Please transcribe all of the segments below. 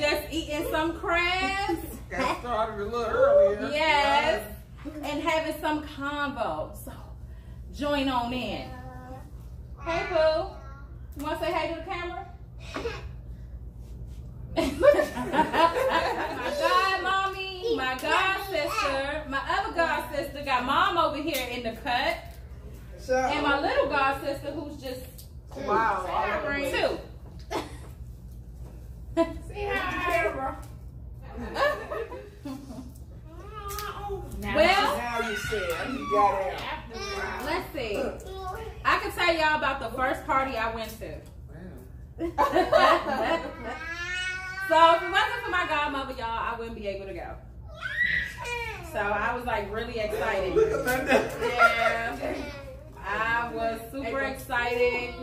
just eating some crabs. Got started a little earlier. Yes. And having some convo. So join on in. Hey boo. You wanna say hey to the camera? my god mommy, my god sister, my other god sister got mom over here in the cut. So, And my little god sister who's just wow. two. Say hi. Well, Now you said you got out. let's see. I can tell y'all about the first party I went to. so if it wasn't for my godmother, y'all, I wouldn't be able to go. So I was like really excited. Look at Linda. Yeah. I was super excited.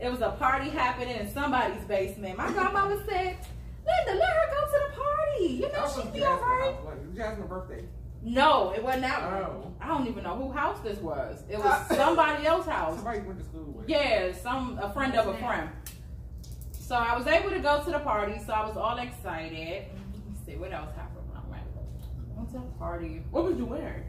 It was a party happening in somebody's basement. My godmother said, Linda, let her go to the party. You know, she'd be all right. Jasmine's Jasmine's birthday. No, it wasn't that one. Oh. I don't even know who house this was. It was somebody else's house. Somebody went to school with. Yeah, some a friend of a friend. So I was able to go to the party, so I was all excited. Let's see what else happened when I went. Went to the party. What was you wearing?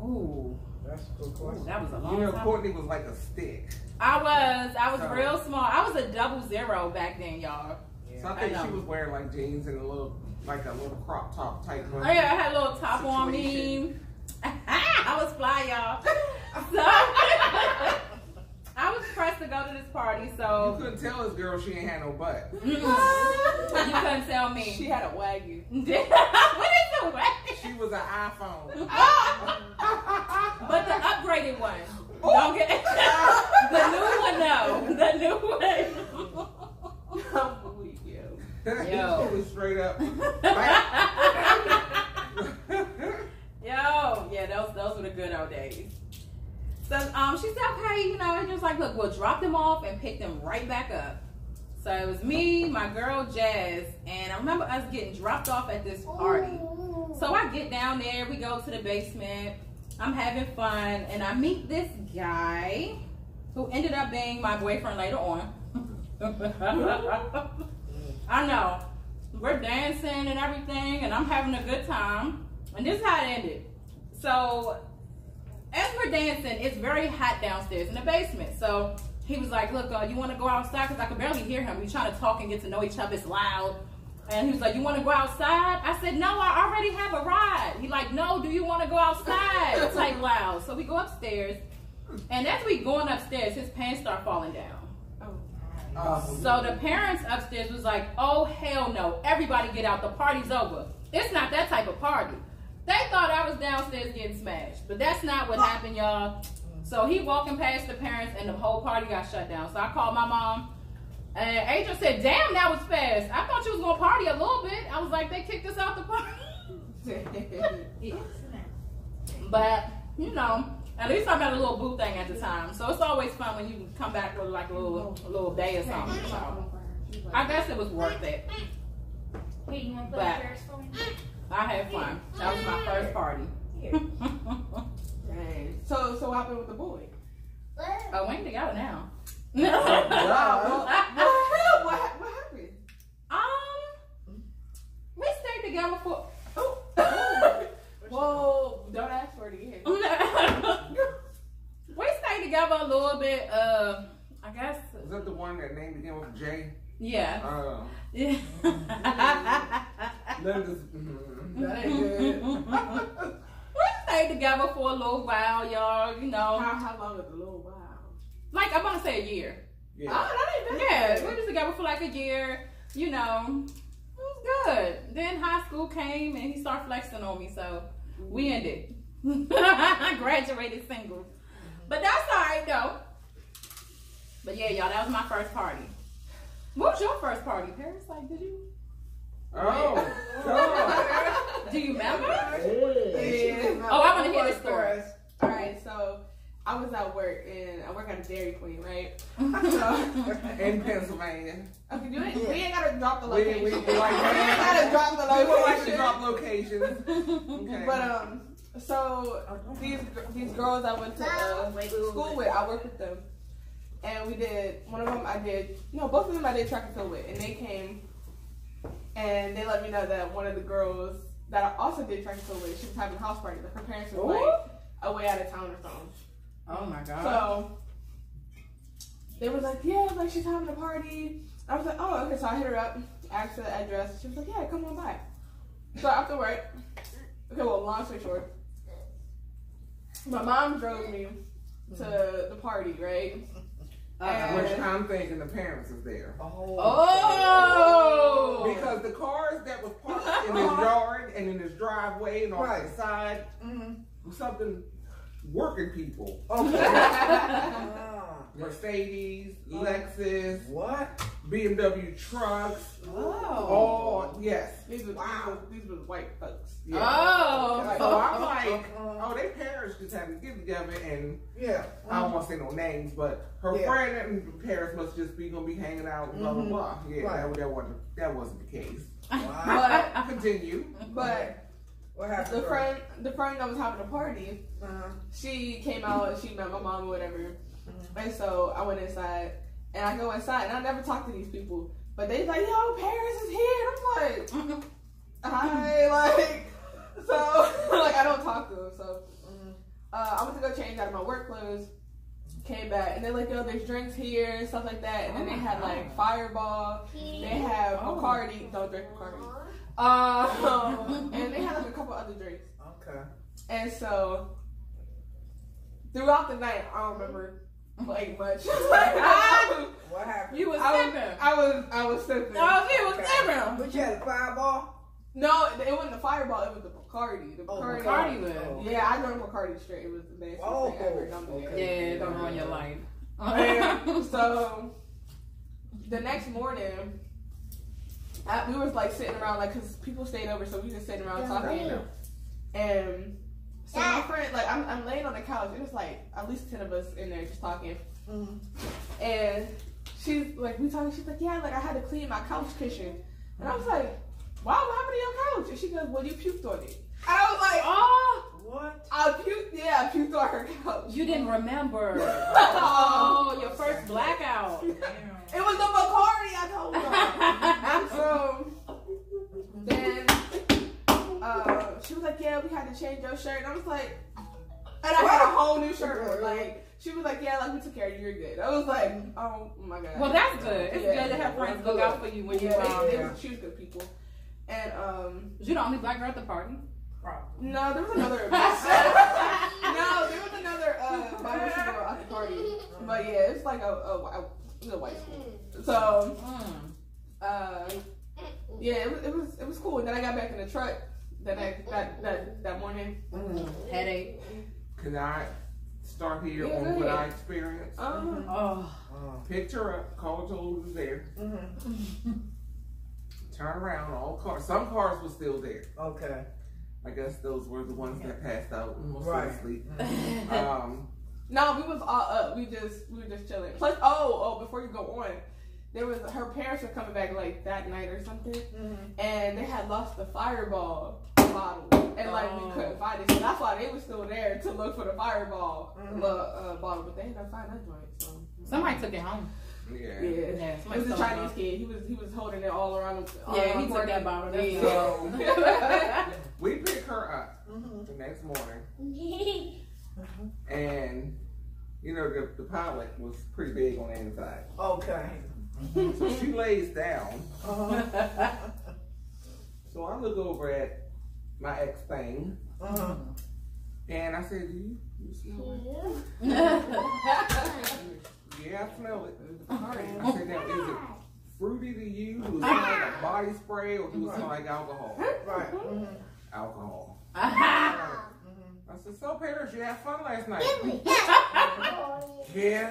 Ooh, That's a good ooh, question. that was a long You know, time. Courtney was like a stick. I was, I was So- real small. I was a double zero back then, y'all. So I I think know. she was wearing like jeans and a little, like a little crop top type. Oh yeah, I had a little top on me. I was fly, y'all. So I was pressed to go to this party, so You couldn't tell this girl she ain't had no butt. You couldn't tell me. She had a wagyu. what is the way? She was an iPhone. Oh. But the upgraded one. Don't get the new one. No, the new one. I believe you. Yo. she was straight up. Yo, yeah, those those were the good old days. So um, she said, okay, you know, and just like, look, we'll drop them off and pick them right back up. So it was me, my girl Jazz, and I remember us getting dropped off at this party. So I get down there, we go to the basement. I'm having fun, and I meet this guy who ended up being my boyfriend later on. I know. We're dancing and everything, and I'm having a good time. And this is how it ended. So, as we're dancing, it's very hot downstairs in the basement. So, he was like, Look, uh, you want to go outside? Because I could barely hear him. We trying to talk and get to know each other. It's loud. And he was like, You want to go outside? I said, No, I already have a ride. He like, No, do you want to go outside? It's like loud. So we go upstairs. And as we going upstairs, his pants start falling down. Oh. So the parents upstairs was like, Oh hell no, everybody get out, the party's over. It's not that type of party. They thought I was downstairs getting smashed, but that's not what happened, y'all. So he walking past the parents and the whole party got shut down. So I called my mom. And Angel said, damn, that was fast. I thought you was gonna party a little bit. I was like, they kicked us out the party. But, you know, at least I got a little boo thing at the time. So it's always fun when you come back with like a little a little day or something. So I guess it was worth it. Hey, you want to But- play chairs for me? I had fun. That was my first party. Dang. So, so what happened with the boy? oh, we ain't together now. Wow. what, what happened? um, we stayed together for. Whoa, don't ask for it again. we stayed together a little bit. Uh, I guess. Was that the one that name began with J? Yeah. Uh, Yeah. Linda's. That ain't good. we stayed together for a little while, y'all. You know, How, how long is a little while? Like I'm gonna say a year. Yeah. Oh, that ain't Yeah, we was together for like a year. You know, it was good. Then high school came and he started flexing on me, so we ended. I graduated single, but that's all right though. But yeah, y'all, that was my first party. What was your first party, Paris? Like, did you? Oh, Do you remember? Yeah. Oh, I wanna hear this story. All right, so I was at work and I work at a Dairy Queen, right? So, In Pennsylvania. okay, you ain't, we ain't gotta drop the location. we, we We like ain't gotta drop the location. We would like to drop locations. Okay. But um, so these these girls I went to uh, school with, I work with them. and we did one of them. I did no, both of them I did track and field with, and they came and they let me know that one of the girls that I also did track and field with, she was having a house party. Like her parents were like away out of town or something. Oh my god. So they was like, yeah, like she's having a party. I was like, oh, okay. So I hit her up, asked her the address. She was like, yeah, come on by. So after work, okay, well, long story short, my mom drove me to the party, right? Uh-oh. Which I'm thinking the parents is there. Oh. oh. Because the cars that was parked in his yard and in his driveway and off Right. the side, mm-hmm. something working people. Okay. Ah, Mercedes, Lexus, what? BMW trucks, Oh. all yes. These were, Wow. these, were, these were white folks. Yeah. Oh. Okay. So I'm like, Uh, oh, they parents just had to get together and yeah. I don't want to say no names, but her Yeah. friend and parents must just be gonna be hanging out, blah blah Mhm. blah. Yeah, Right. that, that wasn't that wasn't the case. Wow. But Continue. but What happened? the friend the friend that was having a party, Uh-huh. she came out and she met my mom or whatever. Mhm. And so I went inside and I go inside and I never talk to these people. But they like, yo, Paris is here. And I'm like, hi, like, so like I don't talk to them. So Mhm. uh, I went to go change out of my work clothes. Came back and they're like, yo, there's drinks here and stuff like that. And then Oh they my had God. like Fireball. They have Oh. Bacardi. Don't drink Bacardi. Um, and they had like a couple other drinks. Okay. And so throughout the night, I don't remember like much. What happened? You was I was. I was, I was sipping. Oh, he was Okay. sipping. But you had a fireball? No, it wasn't the Fireball. It was the Bacardi. The Oh, Bacardi. Bacardi was. Oh. Yeah, I drank Bacardi straight. It was the best Oh, thing ever. Don't do okay. Yeah, don't ruin your life. And so the next morning, I, we was like sitting around, like, cause people stayed over, so we just sitting around talking. And so my friend, like, I'm, I'm laying on the couch. It was like at least ten of us in there just talking. Mhm. And she's like, we talking. She's like, yeah, like I had to clean my couch cushion. And I was like, wow, what happened to your couch? And she goes, well, you puked on it. And I was like, oh, What? I puked, yeah, I puked on her couch. you didn't remember. Oh, your first blackout. It was the Bacardi I told her. so then uh, she was like, "Yeah, we had to change your shirt." And I was like, and I had a whole new shirt. on. Like she was like, "Yeah, like we took care of you. You're good." I was like, "Oh my god." Well, that's good. It's Yeah. good to have friends look out for you when you're yeah, around. they, they was, good people. And um, Was you the only black girl at the party? no, there was another. no, there was another uh, biracial girl at the party. But yeah, it's like a, a, a, it was a white school. So. Mm. uh, yeah, it was, it was it was cool. And then I got back in the truck that next that that that morning. Mhm. Headache. Can I start here Yeah, on what ahead. I experienced? Um, Oh. Oh. Picked her up, called told who was there, Mhm. turned around, all cars. Some cars were still there. Okay. I guess those were the ones that passed out and Right. asleep. Um, no, we was all up. We just we were just chilling. Plus, oh oh, before you go on, there was her parents were coming back like that night or something, Mhm. and they had lost the fireball bottle, and like we Oh. couldn't find it. So that's why they were still there to look for the fireball Mhm. uh, uh, bottle, but they didn't find that joint. So Somebody took it home. Yeah. yeah. Yeah, It was a Chinese kid. He was he was holding it all around. All Yeah, around he took that bottle. That's Yeah. So we picked her up Mhm. the next morning, and you know the, the pilot was pretty big on the inside. Okay. So she lays down. Uh-huh. So I look over at my ex thing, Uh-huh. and I said, "Do you, you smell it?" Yeah, I smell it. I said, "Now is it fruity to you? Do it smell like a body spray, or do it smell like alcohol?" Right. Mhm. Alcohol. Mhm. I said, "So Paris, you had fun last night?" Yeah.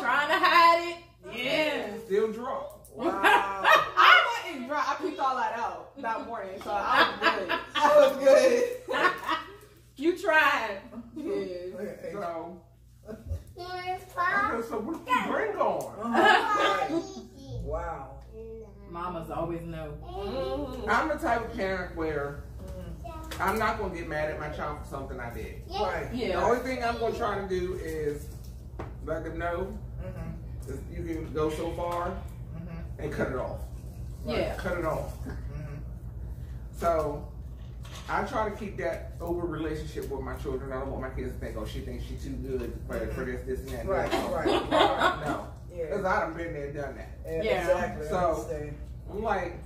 Trying to hide it. Yeah. Still drunk. Wow. I wasn't dry. I peeped all that out that morning, so I was good. I was good. you tried. Yeah. Okay. So I said, "So what you drink on?" Uh-huh. Right. Wow. Mamas always know. Mm. I'm the type of parent where I'm not gonna get mad at my child for something I did. Right. The Yeah. only thing I'm gonna try to do is let them know Mhm. you can go so far Mhm. and cut it off. Yeah. Cut it off. Mhm. So I try to keep that over relationship with my children. I don't want my kids to think, oh, she thinks she's too good for, for this, this, and that. Right, No. right, right. No. Because Yeah. I done been there, done that. Yeah, Yeah. Exactly. So- I'm like,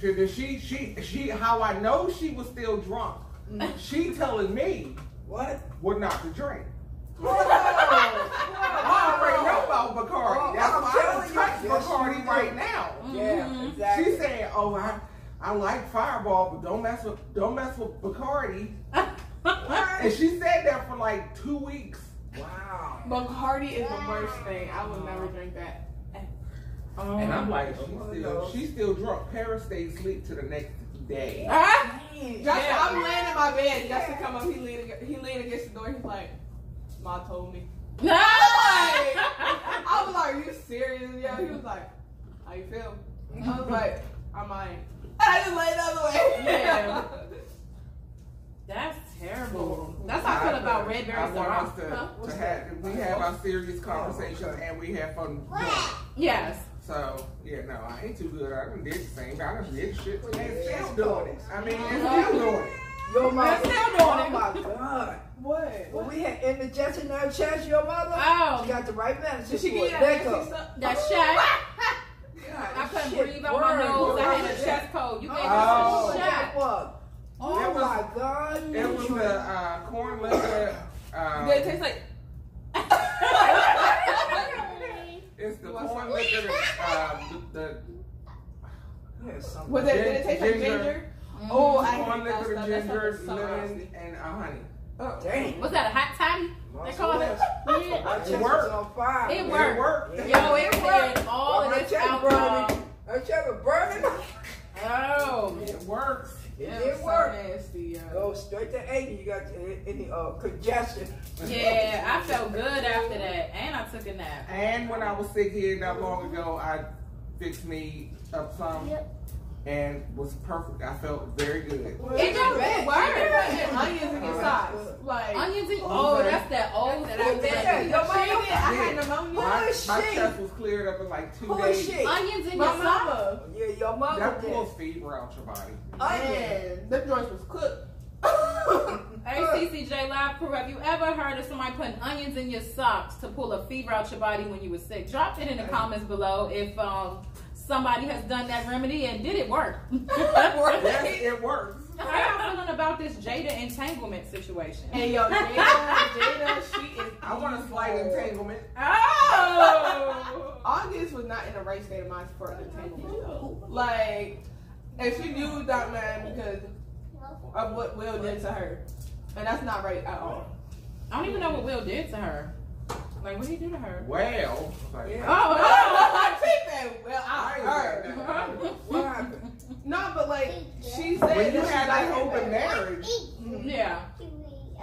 she, did she, she, she, how I know she was still drunk. She telling me What? what not to drink. Whoa! I already know about Bacardi. Oh, That's I'm why I telling don't you. touch Yes, Bacardi right now. Yeah, Mhm. exactly. She said, "Oh, I, I like Fireball, but don't mess with, don't mess with Bacardi." And she said that for like two weeks. Wow. Bacardi is the worst thing. I would never drink that. And I'm like, she's Oh, still, no. she's still drunk. Paris stayed asleep to the next day. Ah! Dang. Justin, Yeah. I'm laying in my bed. Justin come up. He leaned. He leaned against the door. He's like, "Ma told me." No! I was like, "Are you serious?" Yeah. He was like, "How you feel?" I was like, "I'm mine." And I just laid the other way. Yeah. That's terrible. That's how I feel about red berry I want us syrup. Huh? to, to have, we have our serious conversations and we have fun doing. Yes. So, yeah, no, I ain't too good. I done did the same. I done did shit. And Yeah. still doing it. I mean, and still doing it. Your mother. still doing oh it. my God. What? When we had indigestion in our chest, your mother, Oh. she got the right medicine Did she for give it. you that That nasty go. stuff? That shot. God, I couldn't shit, breathe out my word. nose. I had a chest cold. You gave me Oh. some that shot. was? Oh It was- my God. It was the uh, corn liquor. Um, Did it taste like? it's the What's corn that? liquor. Um, the, the Yeah, something. Was it? Did it taste like Ginger. Ginger? Oh, I corn hate that liquor. That stuff ginger, is so lemon, nasty. and uh, honey. Dang. Was that a hot toddy? They call it. My Yeah. chest was worked. on fire. It It worked. worked. Yo, it cleared all Well, of this alcohol. burning. My chest burning. Oh. It works. It It did was so work. nasty. Yeah. Go straight to 80. You got any uh, congestion. Yeah, I felt good after that, and I took a nap. And when I was sick here not long ago, I fixed me up some and was perfect. I felt very good. It don't Why work. are onions in your socks? Like, Onions and oh, that's that old that I did bet. Your She mama? did. I had Who pneumonia. My, is my chest was cleared up in like two Who is days. she? Onions in My your socks. mama. Yeah, your mother That did. pulls fever out your body. Onion. Man, the joints was cooked. Hey, CCJ Live Crew, have you ever heard of somebody putting onions in your socks to pull a fever out your body when you were sick? Drop it in the comments below if um, somebody has done that remedy and did it work? Yes, it works. How are y'all feeling about this Jada entanglement situation? And yo, Jada, Jada, she is. I want a slight entanglement. Oh! August was not in the right state of mind for an entanglement. Like, and she knew that man because of what Will did to her, and that's not right at all. I don't even know what Will did to her. Like, what did he do to her? Well, like, Yeah. Oh, oh I think well, I I ain't heard. got. What happened? No, but like she said When you had she that him open better. marriage, yeah.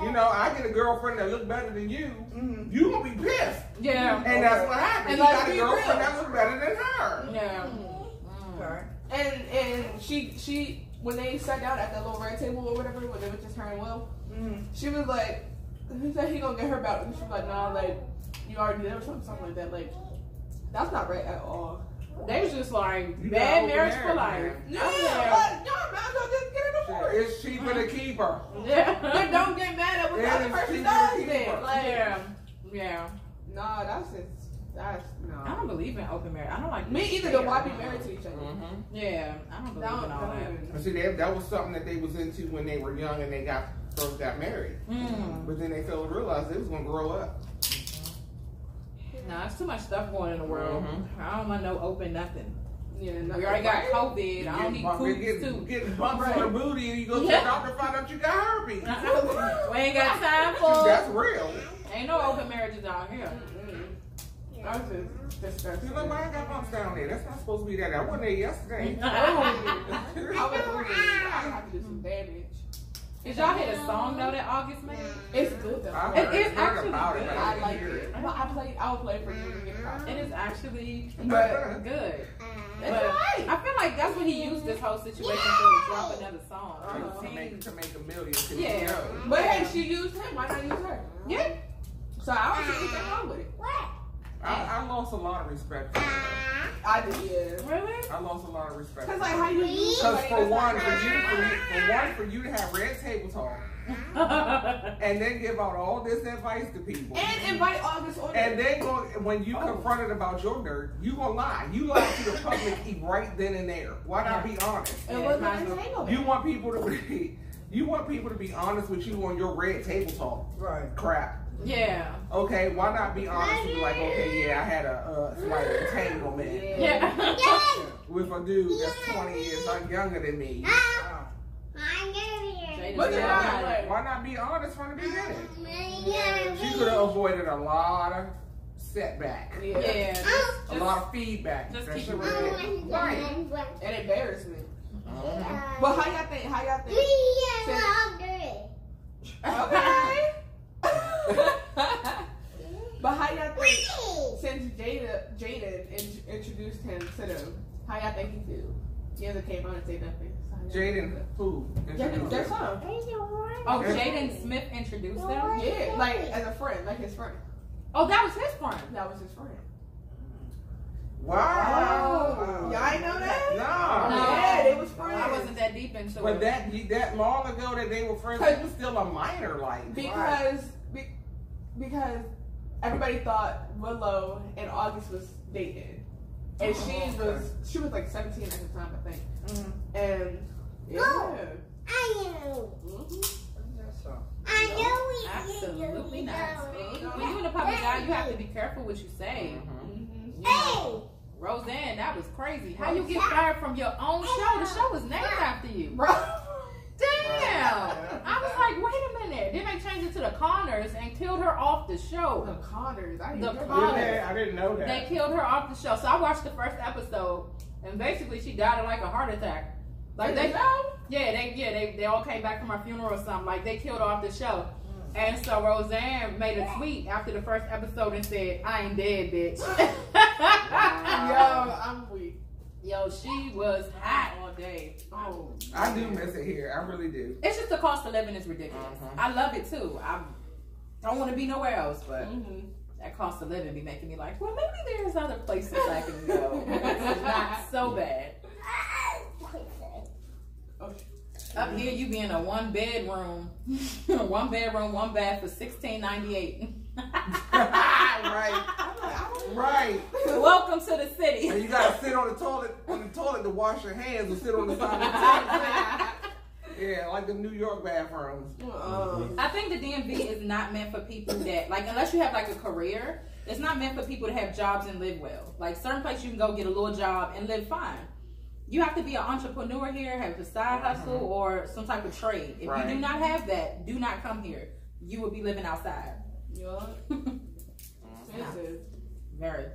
you know, I get a girlfriend that look better than you, Mhm. you gonna be pissed. Yeah. And that's what happened. And you let's got a girlfriend real. that look better than her. Yeah. Mm. Okay. And and she she when they sat down at that little red table or whatever, when it was just her and Will, Mhm. she was like, he said he gonna get her back, and she was like, nah, like you already did or something, something like that. Like that's not right at all. They was just like, You bad marriage open for life. marriage, Yeah, Yeah. but y'all might as well just get a divorce. It's cheaper to keep her. Yeah, But don't get mad at what the Yeah, other it's person cheaper does to then. Like, Yeah. Yeah. nah, that's just that's no. I don't believe in open marriage. I don't like Me either. shit. Though, why be married to each other? Mm-hmm. Yeah, I don't believe Don't, in all don't that. even. See, that, that was something that they was into when they were young and they got first got married. Mm. But then they failed to realize they was gonna grow up. Nah, it's too much stuff going in the world. Mhm. I don't want no open nothing. Yeah, We already got COVID. I don't need bump- coops getting, too. getting bumps on the booty and you go to Yeah. the doctor find out you got herpes. we ain't got time for That's real. Ain't no open marriages out here. Mm-mm. That's just disgusting. She's like, why I got bumps down there? That's not supposed to be that. I wasn't there yesterday. I was ooh, I have to do some damage. Did y'all hear the song though that August made? It's good though. I It heard, heard actually about good. but I like hear it. Well, I play. I'll play for you when we get a. It is actually But good. Mm. it's But alright. I feel like that's when he used this whole situation for to drop another song. To make, to make a million. to Yeah. go. But hey, she used him. Why not use her? Mm. Yeah. So I don't see anything mm. wrong with it. I, I lost a lot of respect. For her. I did, yeah. Really? I lost a lot of respect. Cause for like how you use Because for one, for you, for, you, for one, for you to have red table talk and then give out all this advice to people, And invite August on and then go when you Oh. confronted about your nerd, you gonna lie. You lied to the public right then and there. Why not be honest? It Yeah, wasn't might as an well. entanglement. You want people to be, you want people to be honest with you on your red table talk Right. crap. Yeah. Okay, why not be honest and be like, okay, yeah, I had a uh, slight entanglement Yeah. with a dude that's 20 years younger than me. Wow. Jada What's said, wrong? "I got it." Why not be honest from the beginning? She could have avoided a lot of setback, Yeah. Yeah. Just, a just, lot of feedback. just keep it would real. Right. And embarrassment. Mhm. But how y'all think? How y'all think? Okay. but how y'all? Since Jada, Jaden in, introduced him to them, how y'all think he feel? He hasn't came on and say nothing. So Jaden, who? Jaden, their son. Oh, Jaden Smith introduced oh them? Yeah, like as a friend, like his friend. Oh, that was his friend. That was his friend. Wow. Y'all ain't know that? No. No. Yeah, they was friends. I wasn't that deep into But it. that that long ago that they were friends, he was still a minor, like. because be, because everybody thought Willow and August was dating, and she Oh, okay. was she was like seventeen at the time, I think. Mhm. And yeah, Mhm. That's all. Absolutely not. When you in the public eye, you have to be careful what you say. Mhm. You know, Roseanne, that was crazy. How you get fired from your own show? The show was named after you. bro. Damn! I was like, wait a minute. Then they changed it to the Conners and killed her off the The show. Conners, I didn't The know Did Conners. they? I didn't know that. They killed her off the show. So I watched the first episode, and basically she died of like a heart attack. Like they, yeah, they, yeah, they, they all came back from her funeral or something. Like they killed her off the show. Mm. And so Roseanne made a tweet after the first episode and said, "I ain't dead, bitch." Yo, I'm weak. Yo, she was hot all day. Oh, I do miss it here. I really do. It's just the cost of living is ridiculous. Mhm. I love it too. I don't want to be nowhere else, but hmm that cost of living be making me like, well, maybe there's other places I can go. it's not so bad. Up here, you be in a one bedroom, one bedroom, one bath for sixteen ninety eight. Right. Right. Welcome to the city. And you gotta sit on the toilet on the toilet to wash your hands or sit on the side of the toilet. Yeah, like the New York bathrooms. Um, I think the DMV is not meant for people that like unless you have like a career, it's not meant for people to have jobs and live well. Like certain places you can go get a little job and live fine. You have to be an entrepreneur here, have a side hustle or some type of trade. If you do not have that, do not come here. You will be living outside. yo, expensive. Very.